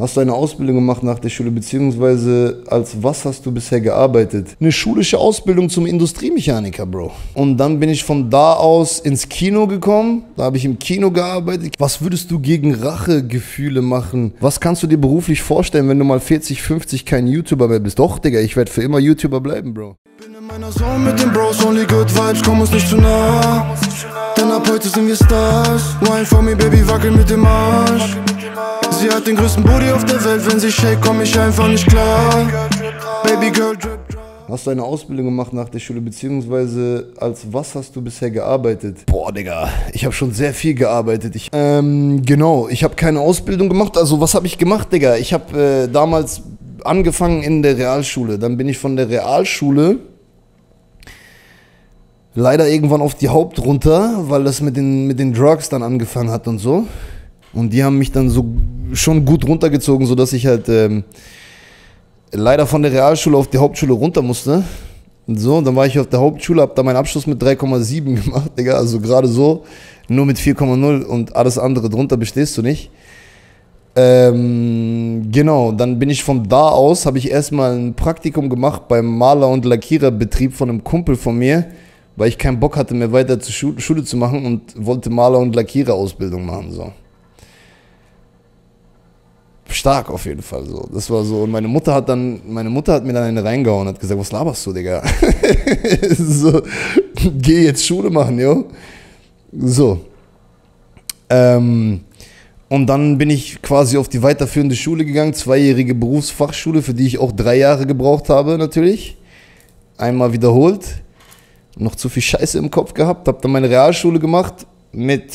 Hast du eine Ausbildung gemacht nach der Schule, beziehungsweise als was hast du bisher gearbeitet? Eine schulische Ausbildung zum Industriemechaniker, Bro. Und dann bin ich von da aus ins Kino gekommen. Da habe ich im Kino gearbeitet. Was würdest du gegen Rachegefühle machen? Was kannst du dir beruflich vorstellen, wenn du mal 40, 50 kein YouTuber mehr bist? Doch, Digga, ich werde für immer YouTuber bleiben, Bro. Meiner Zone mit den Bros, only good vibes, komm uns nicht zu nah. Denn ab heute sind wir Stars. Wine for me, Baby, wackel mit dem Arsch. Sie hat den größten Booty auf der Welt, wenn sie shake, komm ich einfach nicht klar. Baby Girl, drip. Hast du eine Ausbildung gemacht nach der Schule, beziehungsweise als was hast du bisher gearbeitet? Boah, Digga, ich habe schon sehr viel gearbeitet. Ich, ähm, genau, ich habe keine Ausbildung gemacht. Also was habe ich gemacht, Digga? Ich habe äh, damals angefangen in der Realschule. Dann bin ich von der Realschule leider irgendwann auf die Haupt runter, weil das mit den, mit den Drugs dann angefangen hat und so. Und die haben mich dann so schon gut runtergezogen, sodass ich halt ähm, leider von der Realschule auf die Hauptschule runter musste. Und so, dann war ich auf der Hauptschule, hab da meinen Abschluss mit 3,7 gemacht, Digga, also gerade so, nur mit 4,0 und alles andere drunter bestehst du nicht. Ähm, genau, dann bin ich von da aus, habe ich erstmal ein Praktikum gemacht beim Maler- und Lackiererbetrieb von einem Kumpel von mir, weil ich keinen Bock hatte, mehr weiter zur Schu Schule zu machen und wollte Maler- und Lackiererausbildung machen, so stark auf jeden Fall so. Das war so. Und meine Mutter hat dann, meine Mutter hat mir dann eine reingehauen und hat gesagt, was laberst du, Digga? so, geh jetzt Schule machen, jo. So. Ähm, und dann bin ich quasi auf die weiterführende Schule gegangen, zweijährige Berufsfachschule, für die ich auch drei Jahre gebraucht habe, natürlich. Einmal wiederholt. Noch zu viel Scheiße im Kopf gehabt, habe dann meine Realschule gemacht mit,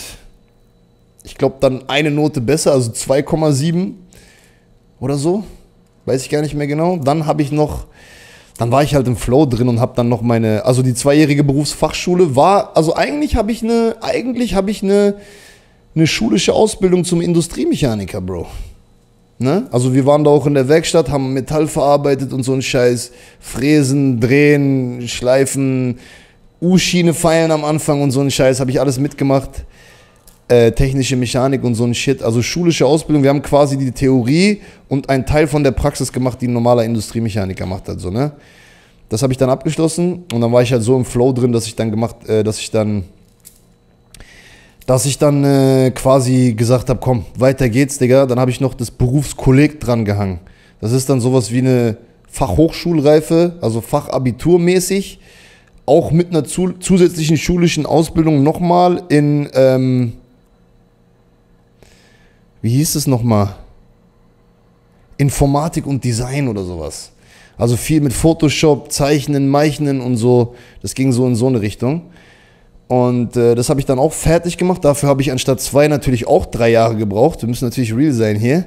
ich glaube, dann eine Note besser, also 2,7 oder so. Weiß ich gar nicht mehr genau. Dann habe ich noch, dann war ich halt im Flow drin und habe dann noch meine, also die zweijährige Berufsfachschule war, also eigentlich habe ich eine, eigentlich habe ich eine, eine schulische Ausbildung zum Industriemechaniker, Bro. Ne? Also wir waren da auch in der Werkstatt, haben Metall verarbeitet und so ein Scheiß. Fräsen, drehen, schleifen, U-Schiene feilen am Anfang und so ein Scheiß. Habe ich alles mitgemacht äh, technische Mechanik und so ein Shit. Also schulische Ausbildung. Wir haben quasi die Theorie und einen Teil von der Praxis gemacht, die ein normaler Industriemechaniker macht. Also, ne? Das habe ich dann abgeschlossen und dann war ich halt so im Flow drin, dass ich dann gemacht, äh, dass ich dann, dass ich dann äh, quasi gesagt habe, komm, weiter geht's, Digga. Dann habe ich noch das Berufskolleg dran gehangen. Das ist dann sowas wie eine Fachhochschulreife, also Fachabiturmäßig, auch mit einer zu, zusätzlichen schulischen Ausbildung nochmal in ähm, wie hieß es nochmal? Informatik und Design oder sowas. Also viel mit Photoshop, Zeichnen, Meichnen und so. Das ging so in so eine Richtung. Und äh, das habe ich dann auch fertig gemacht. Dafür habe ich anstatt zwei natürlich auch drei Jahre gebraucht. Wir müssen natürlich real sein hier.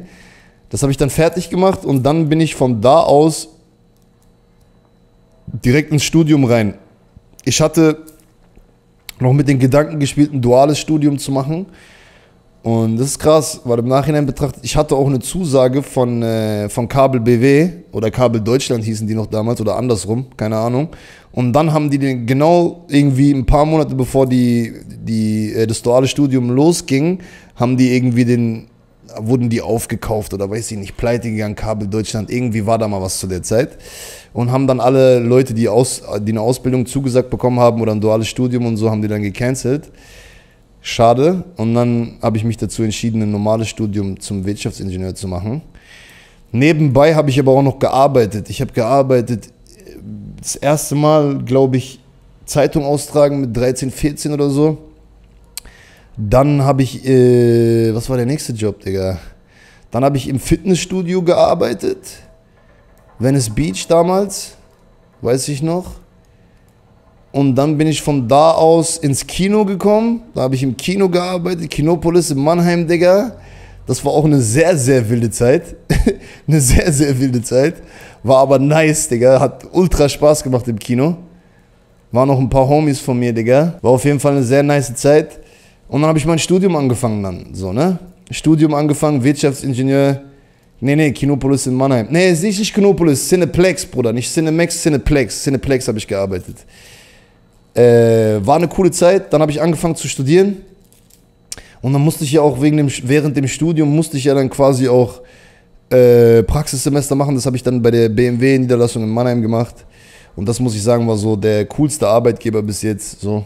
Das habe ich dann fertig gemacht und dann bin ich von da aus direkt ins Studium rein. Ich hatte noch mit den Gedanken gespielt, ein duales Studium zu machen. Und das ist krass, weil im Nachhinein betrachtet, ich hatte auch eine Zusage von, äh, von Kabel BW oder Kabel Deutschland hießen die noch damals oder andersrum, keine Ahnung. Und dann haben die den genau irgendwie ein paar Monate bevor die, die, äh, das duale Studium losging, haben die irgendwie den, wurden die aufgekauft oder weiß ich nicht, pleite gegangen, Kabel Deutschland, irgendwie war da mal was zu der Zeit. Und haben dann alle Leute, die, aus, die eine Ausbildung zugesagt bekommen haben oder ein duales Studium und so, haben die dann gecancelt. Schade. Und dann habe ich mich dazu entschieden, ein normales Studium zum Wirtschaftsingenieur zu machen. Nebenbei habe ich aber auch noch gearbeitet. Ich habe gearbeitet, das erste Mal, glaube ich, Zeitung austragen mit 13, 14 oder so. Dann habe ich, äh, was war der nächste Job, Digga? Dann habe ich im Fitnessstudio gearbeitet. Venice Beach damals, weiß ich noch. Und dann bin ich von da aus ins Kino gekommen. Da habe ich im Kino gearbeitet, Kinopolis in Mannheim, Digga. Das war auch eine sehr, sehr wilde Zeit. eine sehr, sehr wilde Zeit. War aber nice, Digga. Hat ultra Spaß gemacht im Kino. Waren noch ein paar Homies von mir, Digga. War auf jeden Fall eine sehr nice Zeit. Und dann habe ich mein Studium angefangen dann, so, ne? Studium angefangen, Wirtschaftsingenieur. Nee, nee, Kinopolis in Mannheim. Nee, ist nicht Kinopolis, Cineplex, Bruder. Nicht Cinemax, Cineplex. Cineplex habe ich gearbeitet. Äh, war eine coole Zeit. Dann habe ich angefangen zu studieren. Und dann musste ich ja auch wegen dem, während dem Studium musste ich ja dann quasi auch äh, Praxissemester machen. Das habe ich dann bei der BMW-Niederlassung in Mannheim gemacht. Und das muss ich sagen, war so der coolste Arbeitgeber bis jetzt. So,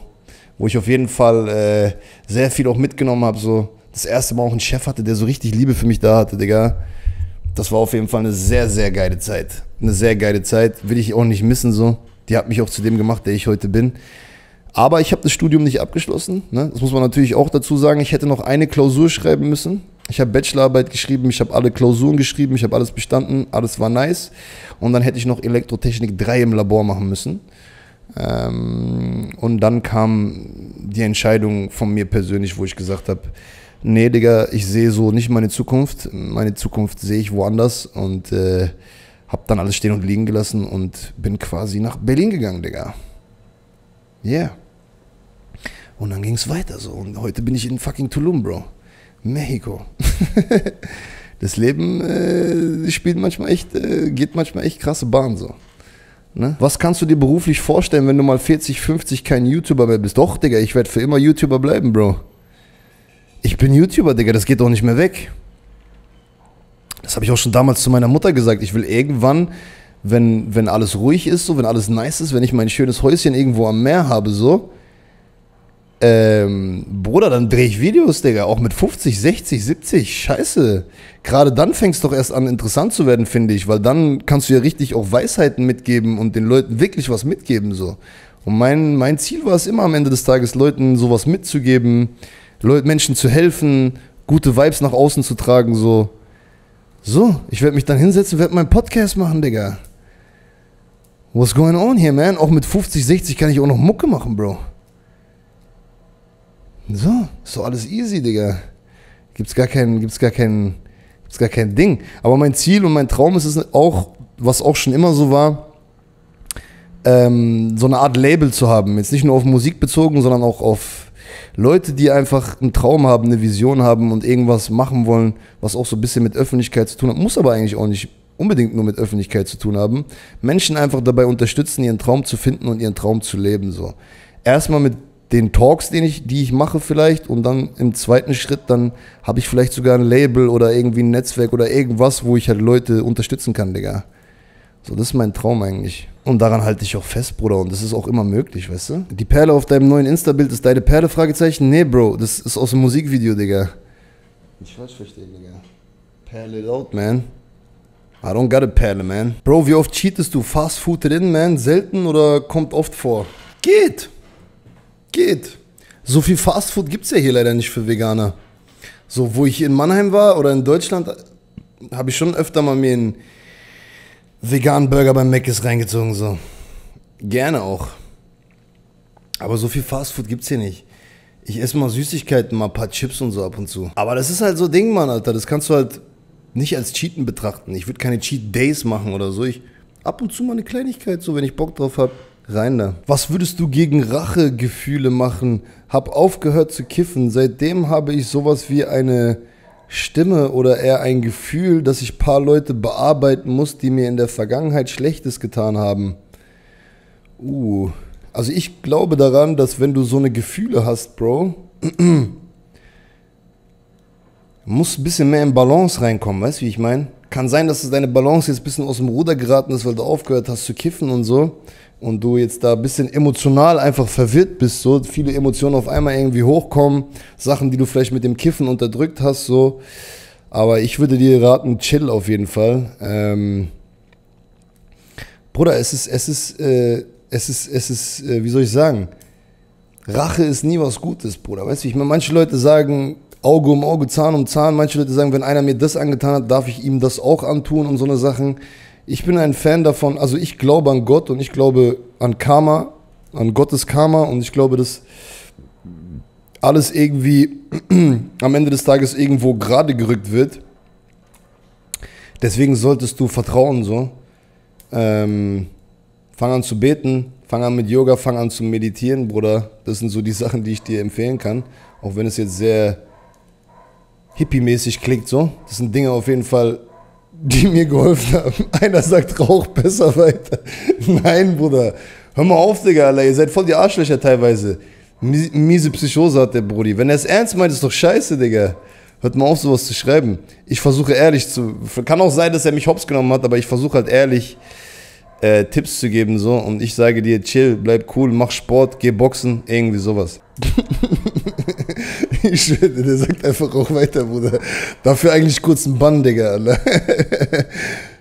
wo ich auf jeden Fall äh, sehr viel auch mitgenommen habe. So, das erste Mal auch einen Chef hatte, der so richtig Liebe für mich da hatte, Digga. Das war auf jeden Fall eine sehr, sehr geile Zeit. Eine sehr geile Zeit. Will ich auch nicht missen, so. Die hat mich auch zu dem gemacht, der ich heute bin. Aber ich habe das Studium nicht abgeschlossen. Ne? Das muss man natürlich auch dazu sagen. Ich hätte noch eine Klausur schreiben müssen. Ich habe Bachelorarbeit geschrieben, ich habe alle Klausuren geschrieben, ich habe alles bestanden, alles war nice. Und dann hätte ich noch Elektrotechnik 3 im Labor machen müssen. Ähm, und dann kam die Entscheidung von mir persönlich, wo ich gesagt habe, nee, Digga, ich sehe so nicht meine Zukunft. Meine Zukunft sehe ich woanders und äh, habe dann alles stehen und liegen gelassen und bin quasi nach Berlin gegangen, Digga. Yeah. Und dann ging es weiter so. Und heute bin ich in fucking Tulum, Bro. Mexiko. das Leben äh, spielt manchmal echt, äh, geht manchmal echt krasse Bahn so. Ne? Was kannst du dir beruflich vorstellen, wenn du mal 40, 50 kein YouTuber mehr bist? Doch, Digga, ich werde für immer YouTuber bleiben, Bro. Ich bin YouTuber, Digga, das geht doch nicht mehr weg. Das habe ich auch schon damals zu meiner Mutter gesagt. Ich will irgendwann, wenn, wenn alles ruhig ist, so, wenn alles nice ist, wenn ich mein schönes Häuschen irgendwo am Meer habe, so, ähm, Bruder, dann drehe ich Videos, Digga, auch mit 50, 60, 70. Scheiße. Gerade dann fängst du doch erst an, interessant zu werden, finde ich, weil dann kannst du ja richtig auch Weisheiten mitgeben und den Leuten wirklich was mitgeben, so. Und mein, mein Ziel war es immer am Ende des Tages, Leuten sowas mitzugeben, Leute, Menschen zu helfen, gute Vibes nach außen zu tragen, so. So, ich werde mich dann hinsetzen, werde meinen Podcast machen, Digga. What's going on here, man? Auch mit 50, 60 kann ich auch noch Mucke machen, Bro. So, ist doch alles easy, Digga. Gibt's gar kein, gibt's gar kein, gibt's gar kein Ding. Aber mein Ziel und mein Traum ist es auch, was auch schon immer so war, ähm, so eine Art Label zu haben. Jetzt nicht nur auf Musik bezogen, sondern auch auf Leute, die einfach einen Traum haben, eine Vision haben und irgendwas machen wollen, was auch so ein bisschen mit Öffentlichkeit zu tun hat, muss aber eigentlich auch nicht unbedingt nur mit Öffentlichkeit zu tun haben. Menschen einfach dabei unterstützen, ihren Traum zu finden und ihren Traum zu leben. So. Erstmal mit den Talks, den ich, die ich mache vielleicht und dann im zweiten Schritt, dann habe ich vielleicht sogar ein Label oder irgendwie ein Netzwerk oder irgendwas, wo ich halt Leute unterstützen kann, Digga. So, das ist mein Traum eigentlich. Und daran halte ich auch fest, Bruder. Und das ist auch immer möglich, weißt du? Die Perle auf deinem neuen Insta-Bild ist deine Perle? Fragezeichen? Nee, Bro. Das ist aus dem Musikvideo, Digga. Nicht falsch verstehen, Digga. Perle it out, man. I don't got a Perle, man. Bro, wie oft cheatest du? Fast Food drin, man? Selten oder kommt oft vor? Geht. Geht. So viel Fast Food gibt es ja hier leider nicht für Veganer. So, wo ich in Mannheim war oder in Deutschland, habe ich schon öfter mal mir einen veganen Burger beim Mc's reingezogen, so. Gerne auch. Aber so viel Fastfood gibt's hier nicht. Ich esse mal Süßigkeiten, mal ein paar Chips und so ab und zu. Aber das ist halt so Ding, Mann, Alter. Das kannst du halt nicht als Cheaten betrachten. Ich würde keine Cheat Days machen oder so. Ich ab und zu mal eine Kleinigkeit, so wenn ich Bock drauf hab, rein da. Was würdest du gegen Rachegefühle machen? Hab aufgehört zu kiffen. Seitdem habe ich sowas wie eine Stimme oder eher ein Gefühl, dass ich paar Leute bearbeiten muss, die mir in der Vergangenheit Schlechtes getan haben. Uh, also ich glaube daran, dass wenn du so eine Gefühle hast, Bro, muss ein bisschen mehr in Balance reinkommen, weißt du, wie ich meine? Kann sein, dass deine Balance jetzt ein bisschen aus dem Ruder geraten ist, weil du aufgehört hast zu kiffen und so und du jetzt da ein bisschen emotional einfach verwirrt bist, so viele Emotionen auf einmal irgendwie hochkommen, Sachen, die du vielleicht mit dem Kiffen unterdrückt hast, so. Aber ich würde dir raten, chill auf jeden Fall. Ähm, Bruder, es ist, es ist, äh, es ist, es ist, äh, wie soll ich sagen? Rache ist nie was Gutes, Bruder. Weißt du, ich meine, manche Leute sagen Auge um Auge, Zahn um Zahn. Manche Leute sagen, wenn einer mir das angetan hat, darf ich ihm das auch antun und so eine Sachen. Ich bin ein Fan davon, also ich glaube an Gott und ich glaube an Karma, an Gottes Karma und ich glaube, dass alles irgendwie am Ende des Tages irgendwo gerade gerückt wird. Deswegen solltest du vertrauen so. Ähm, fang an zu beten, fang an mit Yoga, fang an zu meditieren, Bruder. Das sind so die Sachen, die ich dir empfehlen kann. Auch wenn es jetzt sehr hippie-mäßig klingt so. Das sind Dinge auf jeden Fall, die mir geholfen haben. Einer sagt, rauch besser weiter. Nein, Bruder. Hör mal auf, Digga, Alter. Ihr seid voll die Arschlöcher teilweise. Miese Psychose hat der Brudi. Wenn er es ernst meint, ist doch scheiße, Digga. Hört mal auf, sowas zu schreiben. Ich versuche ehrlich zu. Kann auch sein, dass er mich hops genommen hat, aber ich versuche halt ehrlich äh, Tipps zu geben, so. Und ich sage dir, chill, bleib cool, mach Sport, geh boxen, irgendwie sowas. Ich schwöre, der sagt einfach auch weiter, Bruder. Dafür eigentlich kurz einen Bann, Digga. Alter.